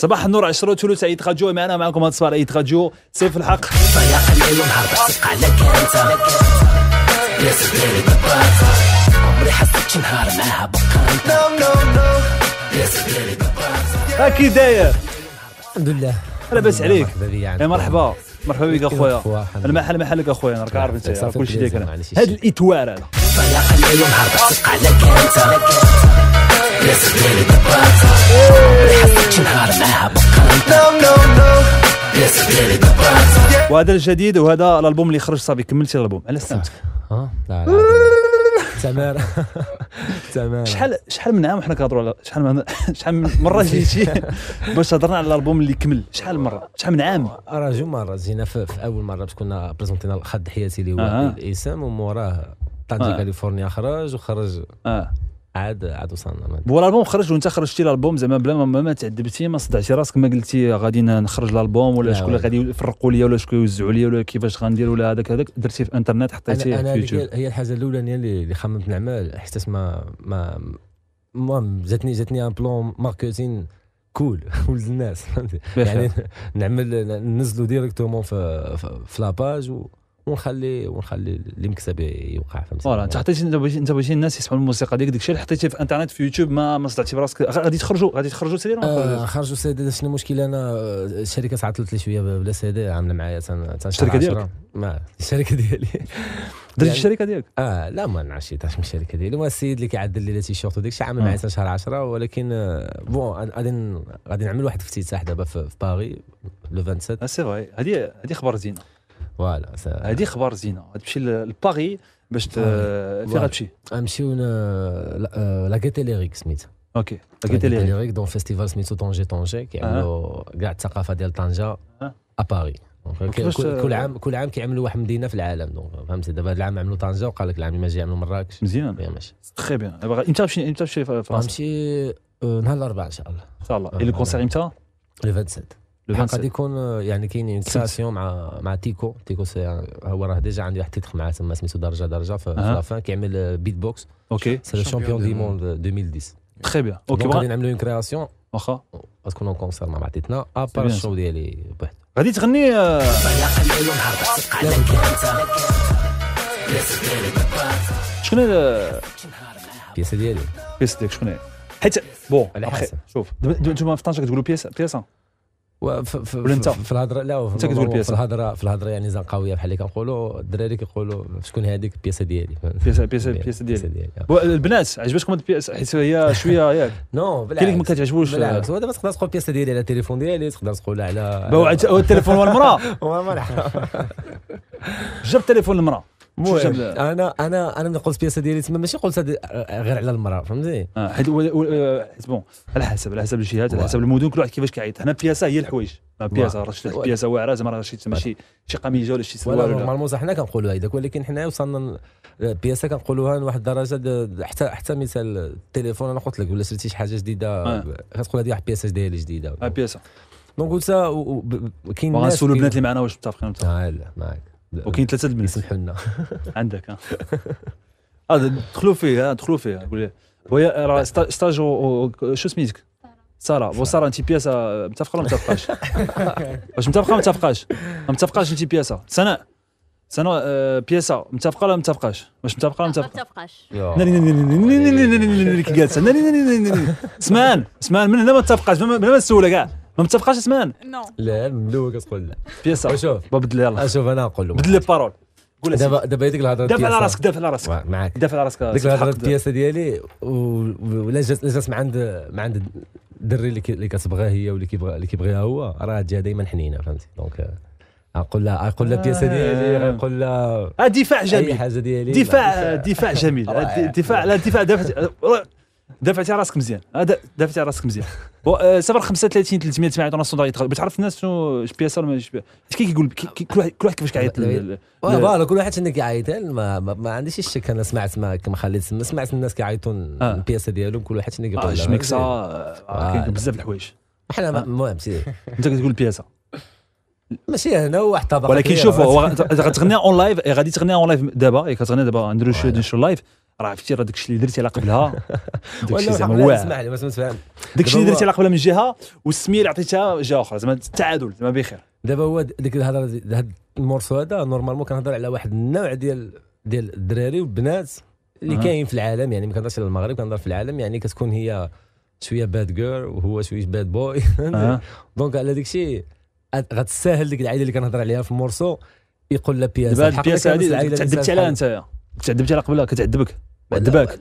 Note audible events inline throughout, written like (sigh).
صباح النور 10 ثلث عيد غاديو معنا معكم هذا الصباح عيد غاديو سيف الحق. هاكي داير الحمد لله. لاباس عليك. يا إيه، مرحبا. مرحبا بك أخويا. المحل محلك أخويا راك عارف انت كلشي ديالك أنا هاد الاتوار هذا يا يا سيدي حسيت نهار معاها وهذا الجديد وهذا الألبوم اللي خرج صافي كملتي الألبوم. على سلامتك ها لا لا تمام. (laughs) تمام. شحال شحال من عام وحنا كنهضروا على شحال من (laughs) شحال من مرة (laughs) جيتي باش هضرنا على الألبوم اللي كمل؟ شحال من مرة؟ شحال من عام؟ راه جو مرة جينا في, في أول مرة باش كنا بريزونتينا خد حياتي اللي هو أها. الاسم وموراه طنجة آه. كاليفورنيا خرج وخرج آه. عاد عاد وصلنا. هو الألبوم خرج وأنت خرجتي الألبوم زعما بلا ما, ما تعذبتي ما صدعتي راسك ما قلتي غادي نخرج الألبوم ولا لا شكون اللي. غادي يفرقوا لي ولا شكون يوزعوا لي ولا كيفاش غندير ولا هذاك هذاك درتي في الانترنت حطيتيه في يوتيوب. هي الحاجة الأولانية اللي خممت نعمل حتى ما ما المهم جاتني جاتني un plan marketing cool ولد الناس. يعني نعمل ننزلوا directement في في, في la page و- ونخلي ونخلي المكسب يوقع فهمتي voilà انت حطيتي انت بغيتي انت بغيتي الناس يسمعوا الموسيقى ديالك داك الشيء اللي حطيتيه في الانترنت في يوتيوب ما ما صدعتي براسك؟ غادي تخرجوا غادي تخرجوا سيرين آه خرجوا سيدي شنو المشكل أنا آه، الشركة عطلت لي شوية بلا سيدي عامله معايا الشركة ديالك؟ ما الشركة ديالي. درتي يعني- الشركة ديالك؟ آه لا ما نعرفش تاش من الشركة ديالي. هو السيد اللي كيعدل لي تي شورت وديك الشيء عامل آه. معايا حتى شهر 10 ولكن آه، bon غادي غادي نعمل واحد افتتاح دابا في, باغي لو 27 آه سي فري هذه هذه خبر زينة. فوالا هذه خبر زينة. غتمشي لباري باش. آه. فين. غتمشي غنمشيو ن- لا آه، لا غيتي ليريك سميت أوكي. لقيتي لي ليريك دون فيستيفال سميتو طونجي طونجي كيعملوا كاع الثقافة ديال طنجة آه. ا باري دونك كيفاش- كل عام كل عام كيعملوا واحد مدينه في العالم. دونك فهمتي دابا هذا العام عملوا طنجة وقال لك العام اللي جاي يعملوا مراكش. مزيان. ماشي. تخي بيان إمتى تمشي إمتى تمشي في فرنسا؟ غنمشي آه، نهار الأربعاء إن شاء الله. إن شاء الله. آه، et le concert إمتى؟ le 27 le الحق 27 غادي يكون يعني كاين création مع مع تيكو. تيكو c'est هو راه déjà عنده واحد titre معاه تما سميتو درجة درجة في. لافان كيعمل beatbox okay c'est le champion du monde 2010 très bien okay غادي بغا نعملوا une création واخا غتكون un concert مع بعضياتنا à part ال show ديالي بوحدو غادي تغني شكون البياسه ديالي ال pièce ديالك شكون هي حيت bon على حسب. شوف دابا دابا نتوما في طنجه كتقولوا بياسه بياسه ولا؟ في الهضره لا أنت كتقول في بياسة. الهضره في الهضره يعني زنقاويه بحال اللي كنقولوا. الدراري كيقولوا شكون هذيك البياسة ديالي. بياسه بياسه بياسة ديالي. البنات عجبتكم هاد البياسة؟ حيت هي شوية (laughs) ياك. non كاين اللي ما بالعكس كتعجبوش. بالعكس. دابا تقدر تقول البياسه ديالي على التليفون ديالي تقدر تقول على التليفون والمراه نعرف. (laughs) جاب التليفون المراه أنا أنا أنا ملي قلت البياسه ديالي تما ماشي قلت هاد- غير على المرأة فهمتي آه، حيت و- آه، bon على حسب على حسب الجهات على. حسب المدن كل واحد كيفاش كيعيط. هنا بياسة هي الحوايج. ما بياسة. راه شي. بياسة واعرة زعما راه شي ماشي شي قميجة ولا شي سروال ولا normalement حنا كنقولوا هيداك ولكن حنا وصلنا البياسه كنقولوها لواحد الدرجة حتى حتى مثال التليفون أنا قلت لك ولا شريتي شي حاجة جديدة آه. كتقول هذه واحد البياسه ديالي جديدة. آه، بياسة. دونك قلت كاين بغا ناس نسولوا كي- البنات اللي معنا واش متفقين آه لا معك وكاين ثلاثة البنات سمحوا لنا عندك آه دخلوا فيه دخلوا فيه قول لي وهي راه ستاج شو سميتك ساره سارة انت بياسه متفقه ولا متفقاش واش متفقه ولا متفقاش متفقاش انت بياسه سناء سناء بياسه متفقه ولا متفقاش واش متفقه ولا متفقه متفقاش سمان سمان من هنا ما تفقاش من هنا ما تسولها كاع ما متفقاش سمان نو. لا من الأول كتقول لا بياسه شوف بدل يلاه شوف أنا نقول له بدل لي بارول. قول دابا دابا هذيك الهضرة دافع على. راسك دافع على راسك. معاك. دافع على راسك. ديك الهضرة حق. البياسه ديالي ولا جات لا جات مع عند مع عند الدري اللي اللي كتبغاه هي واللي كيبغى اللي كيبغيها هو. راه تجيها دائما حنينة فهمتي؟ دونك آه، نقول لها نقول لها البياسه ديالي نقول لها آه، دفاع أي جميل. حاجة ديالي. دفاع دفاع جميل. (laughs) دفاع لا دفاع دافع دافعتي راسك مزيان. آه، دافعتي راسك مزيان. صفر 35 300 سمعت أنا الصندوق. يتغلب تعرف الناس شنو اش ولا ماش اش كي كيقول كل واحد كل واحد كيفاش كيعيط فوالا كل واحد شنو كيعيط ما, ما, عنديش الشك أنا سمعت ما كما خليت سمعت الناس كيعيطوا آه. البياسة ديالهم. كل واحد شنو كيقول اش ميكسا بزاف الحوايج. إحنا آه. المهم سيدي أنت كتقول البياسه ماشي هنا واحد طبق ولكن شوف غتغني en live غادي تغني en live دابا. غتغني دابا نديرو شوية live راه عرفتي راه داكشي اللي درتي على قبلها؟ (laughs) داكشي ولا زعما واعر. داكشي اللي درتي على قبلها من جهة والسمية اللي عطيتها جهة أخرى زعما التعادل زعما بخير. دابا هو ديك الهضرة هاد ال morceau هذا normalement كنهضر على واحد النوع ديال ديال الدراري والبنات اللي أها. كاين في العالم يعني ما كنهضرش على المغرب كنهضر في العالم يعني كتكون هي شوية bad girl وهو شوية bad boy آه. donc على داك الشيء غتسهل ديك العائلة اللي كنهضر عليها في ال morceau يقول la pièce كانت هذه تعذبتي عليها انت تعذبتي على قبلها كتعذبك. عذباك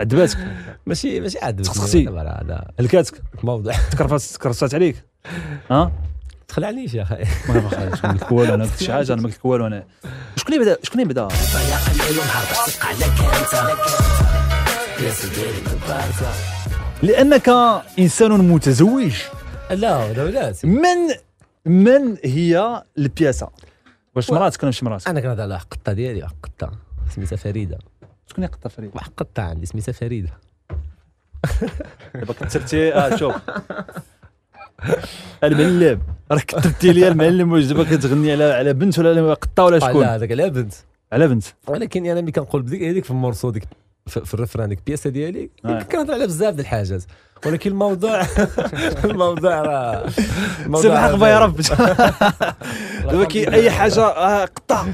عذباتك (laughs) ماشي ماشي. هذا هلكاتك موضوع تكرفات تكرفات عليك. ها؟ تخلعنيش يا أخي. ما ما قلت لك والو أنا. قلت (laughs) شي حاجة أنا ما قلت لك والو أنا شكون اللي بدا شكون اللي بدا لأنك إنسان متزوج. لا لا لا. من من هي البياسة؟ واش مراتك ولا ماشي مراتك؟ أنا كنهضر على قطه ديالي واحد قطه سميتها فريدة. شكون هي قطه فريد واحد قطه عندي سميتها فريده دابا كثرتي آه شوف. المعلم راك كثرتي لي المعلم واش دابا كتغني على على بنت ولا على قطة ولا شكون؟ لا هذاك على بنت. على بنت. ولكن أنا ملي كنقول بديك هذيك في المورسو ديك في في ال refrain ديك البياسة ديالي آه. كنهضر على بزاف ديال الحاجات. ولكن الموضوع (laughs) الموضوع راه الموضوع سير الحق راه با يا رب. (laughs) دابا كي. أي حاجة؟ آه، آه،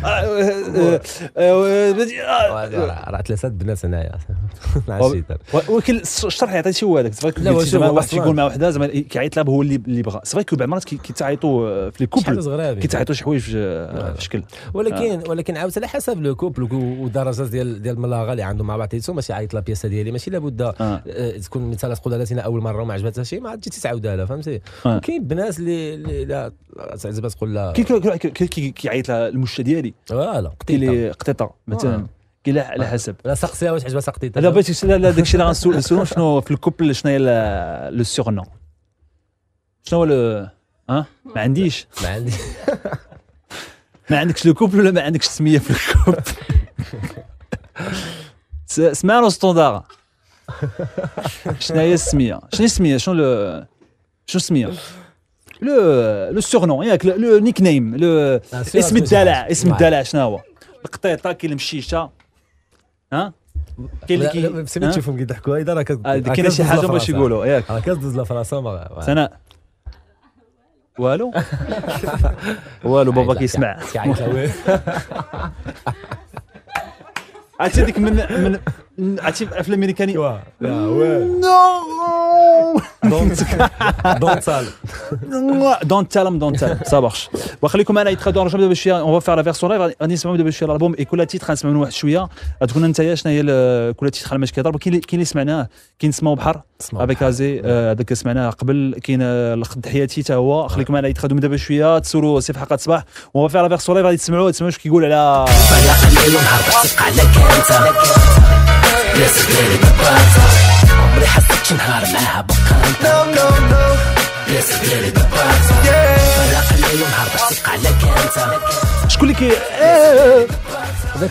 آه، آه، آه. وهذا راه ثلاثة بنات الشيطان ولكن الشرح اللي عطيتي هو هذاك لا، هو تيقول مع وحدة زعما كيعيط لها هو اللي اللي بغى. c'est vrai بعض المرات كي- كيتعيطوا آه، في les couples كيتعيطوا شي حوايج في في شكل. ولكن ولكن عاوتاني على حسب le couple ودرجات ديال ديال الملاغة اللي عندهم مع بعضياتهم ماشي عيط la pièce ديالي ماشي لابد آه. آه، تكون مثلا تقولها لها أول مرة وما عجبتها شي ما عاد تجي تعاودها لها فهمتي؟ آه. كاين بنات اللي اللي لا تقول لها كي كي- كي- كي- كيعيط لها المشة ديالي. voilà اللي قطيطة. مثلا. آه. كاين لا على حسب. لا سقسيها واش عجبها سقطيطه لا بغيتي لا لا داكشي اللي غنسول شنو في ال couple شنو هي le surnom شنو هو le ها؟ ما عنديش. ما عندي. (laughs) ما عندكش le couple ولا ما عندكش السمية في ال couple (laughs) س- اسمها le standard. شنو هي السميه شنو السميه شنو le شنو السميه le le surnom ياك le- nickname le اسم الدلع اسم الدلع شنو هو القطيطه كاين المشيشه ها كاين اللي ها؟ تشوفهم كيضحكوا هيدا راه كت- آه، راه كاين شي حاجة باش. يقولوا ياك راه كتدوز لا فرنسا سناء والو والو بابا كيسمع عرفتي هذيك من من من- عرفتي في الأفلام الأمريكانية؟ لا وين نو. دونت دونت سال دونت تالم دونت تالم سا مارش وخليكم معنا يتخدوا نرجعوا دابا شوية اون فار لا فيرسون لايف غادي نسمعوا دابا شوية الالبوم اي كل تيتر غنسمعوا منه واحد شوية تكون انت شنو هي كل تيتر على ماش كيضرب كاين اللي- كاين اللي سمعناه كاين سماو بحر افيك ازي هذاك سمعناه قبل كاين الخد حياتي حتى هو خليكم معنا يتخدوا من دابا شوية تسولوا سي في حلقه صباح اون فار لا فيرسون لايف غادي تسمعوا تسمعوا اش كيقول على يا سيدي كبارتا عمري حسيت نهار معاها بقى انت يا سيدي كبارتا فيا قليل نهار بصدق عليك انت شكون اللي كي داك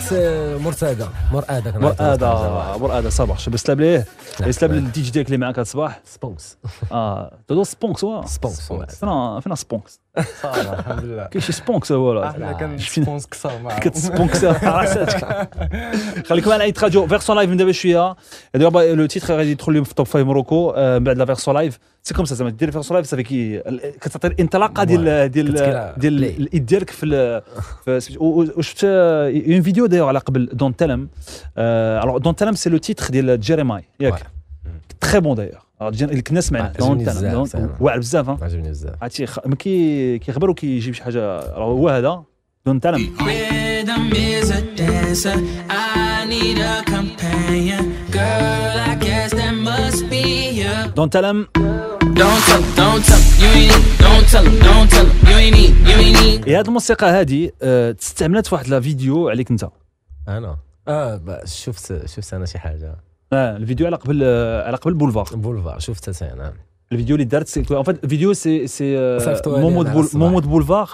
مرتادة. مرآدة مرآدة. مرآدة صباح. بسلام ليه بسلام للدي جي ديالك اللي معاك الصباح. سبونكس. آه تدو سبونكس هو سبونكس فين فين سبونكس. الحمد لله كاين شي سبونكس هو راه إحنا كثر معاهم كتسبونكس (laughs) راساتك خليكم معنا يتراجعوا فيرسون لايف من دابا شوية. دابا لو تيتر غادي يدخل لهم في توب فايف موروكو آه، من بعد لا فيرسون لايف سي كوم سا زعما دير فيرسون لايف صافي كي كتعطي الانطلاقة ديال ديال ديال. الإيد ديالك في وشفت une vidéo d'ailleurs على قبل don't tell 'em alors don't tell 'em c'est le titre ديال جيريماي ياك. très bon d'ailleurs كنا سمعنا. واعر بزاف. عجبني بزاف عرفتي كي كيخبر وكيجيب شي حاجة راه هو هذا don't tell 'em. don't tell 'em Don't tell him, don't tell him, you ain't need. Don't tell him, don't tell him, you ain't need, you ain't need. هي هذه الموسيقى آه، تستعملت في واحد la vidéo عليك انت أنا آه شفت شفت أنا شي حاجة آه الفيديو على قبل على قبل بولفار بولفار شفت أنا الفيديو اللي دارت c'est en fait الفيديو c'est c'est آه، صيفطوها لي مومو أنا دو على بول- الصباح. مومو du بولفار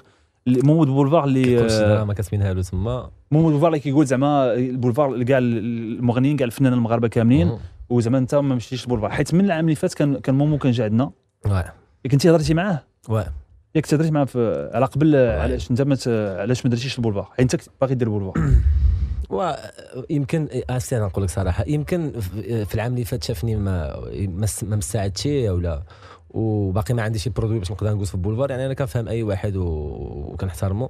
اللي- مومو du بولفار اللي آه، دراما كتبينها له تما مومو du بولفار اللي كيقول زعما البولفار كاع المغنيين كاع الفنانين المغاربة كاملين. وزعما انت ما مشيتيش البولفار حيت من العام اللي فات كان كان مومو كان جا عندنا. واه. كنتي هضرتي معاه؟ واه. ياك تهضرتي معاه على قبل علاش انت ما علاش ما درتيش البولفار حيت انت باغي دير البولفار (clears throat) ويمكن اسي أنا نقول لك صراحة يمكن في العام اللي فات شافني ما ما مساعدش ولا وباقي ما عنديش شي produit باش نقدر نقول في البولفار يعني أنا كنفهم أي واحد وكنحترمه.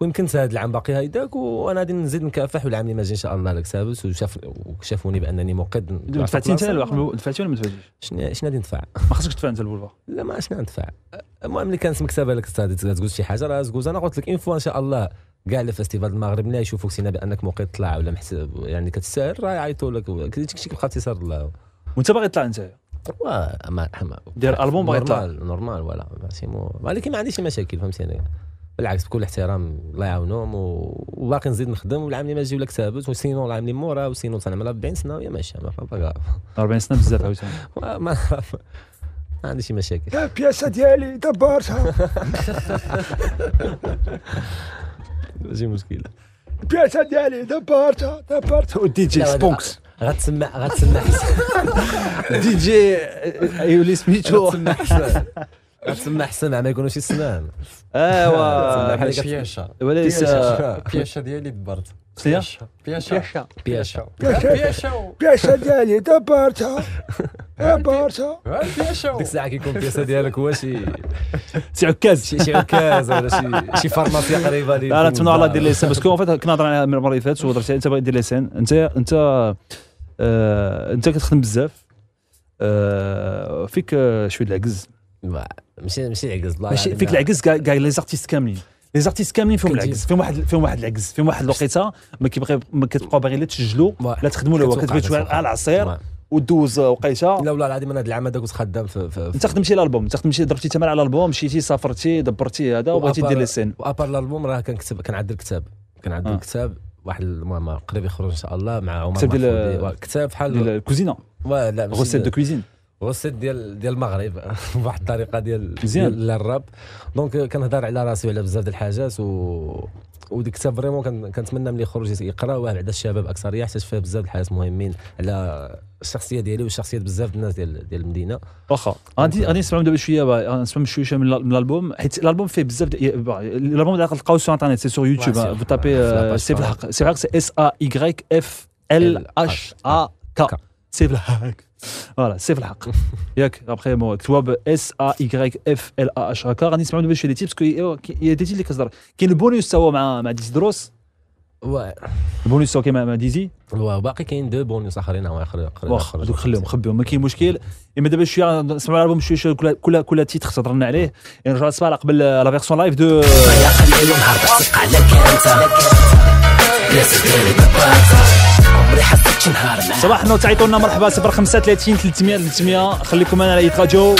ويمكن هذا العام باقي هيداك وأنا غادي نزيد نكافح والعام اللي ما جا إن شاء الله لك ça passe. وشاف وشافوني بأنني موقد دفعتي انت ولا دفعتي ولا ما دفعتيش؟ شنو شنو غادي ندفع؟ ما خصكش تدفع انت البولفار. (laughs) لا ما شنو ندفع. المهم اللي كانت مكتبه لك تقول شي حاجة؟ راه زقوز. أنا قلت لك اون فوا إن شاء الله كاع لي فيستيفال المغرب ملي يشوفوك سينا بانك موقع طلع ولا محسب يعني كتساهل راه يعيطوا لك. كلشي كيبقى تيسر الله. وانت باغي تطلع انت؟ وا- ما ما دير ألبوم باغي يطلع. نورمال نورمال ولا ماشي مو ولكن ما عنديش شي مشاكل فهمتيني بالعكس بكل احترام الله يعاونهم وباقي نزيد نخدم والعام اللي ما جاي لك ثابت وسينو العام اللي مورا وسينو تنعمل 40 سنة وهي ماشية ما فا 40 سنة بزاف عاوتاني. (laughs) ما ما ما عندي شي مشاكل. لا بياسة ديالي دبرتها. (laughs) ماشي مشكل البياسه ديالي دبرتها دبرتها ودي جي لا، لا. سبونكس غتسمع غتسمع دي جي يولي سميتو غتسمع حسن غتسمع حسن مع ما يكونوش السنان ايوا بحال بياشا وليس بياشا ديالي دبرت سيا بياشا بياشا بياشا البياسه ديالي دبرتها دبرتها بياشا ديك الساعة كيكون البياسه ديالك هو شي سي عكاز شي شي عكاز ولا شي شي فارماسي قريبه لي لا نتمنى الله دير ليسان باسكو فيت كنا هضرنا عليها المره اللي فاتت وهضرتي انت باغي دير ليسان انت انت آه، انت كتخدم بزاف آه، فيك آه، شوية العجز ما- ماشي ماشي عكز الله ماشي. فيك العجز كاع لي زارتيست كاملين les artistes كاملين فيهم العجز فيهم واحد فيهم واحد العجز فيهم واحد الوقيته ما كيبغي ما كتبقاو باغي لا تسجلوا لا تخدموا لا هو كتبغي. على العصير ودوز وقيته لا والله العظيم أنا هذا العام هذاك كنت خدام في في أنت خدمتي الألبوم انت خدمتي ضربتي تمام على الألبوم مشيتي سافرتي دبرتي هذا وبغيتي دير les scènes. و à part الألبوم راه كنكتب كنعدل كتاب كنعدل آه. كتاب واحد المهم قريب يخرج إن شاء الله مع عمر كتاب ديال-. كتاب ديال بحال الكوزينة. وا- la recette de cuisine recette ديال ديال المغرب. (laughs) بواحد الطريقة ديال مزيان. ديال الراب. donc كنهضر على راسي وعلى بزاف ديال الحاجات و وديك الكتاب vraiment كن- كنتمنى ملي يخرج يقراوه على الشباب اكثريه حيت فيه بزاف الحاجات مهمين على الشخصية ديالي وشخصيه بزاف الناس ديال ديال المدينة. واخا. غادي غادي نسمعوا دابا شوية غنسمعوا شوية من ال- من الألبوم. حيت الألبوم فيه بزاف الألبوم اللي تلقاو sur internet c'est sur YouTube vous tapez سيف الحق سيف الحق سي اس ا واي اف ال اتش ا كا سيف الحق voilà سيف الحق ياك ابخي مو كتواب اس ا واي اف ال ا اتش هكا غادي نسمعوا دابا شوية دي تيب باسكو يا دي تيب اللي كتصدر كاين البونيس تا هو مع مع ديزي دروس و- البونيس تا هو كاين مع مع ديزي وباقي كاين دو بونيس اخرين هو اخر اخر واخا هذوك خليهم خبيهم ما كاين مشكل اما دابا شوية نسمعوا الالبوم شوية شوية كل كل كل تيتر تهضرنا عليه نرجع نسمع على قبل لا فيرسون لايف دو يا خلي نهار بصدق عليك انت يا سيدي دبرت صباح النور تعيطوا لنا مرحبا 035 300 300 خليكم معنا على ايت راديو.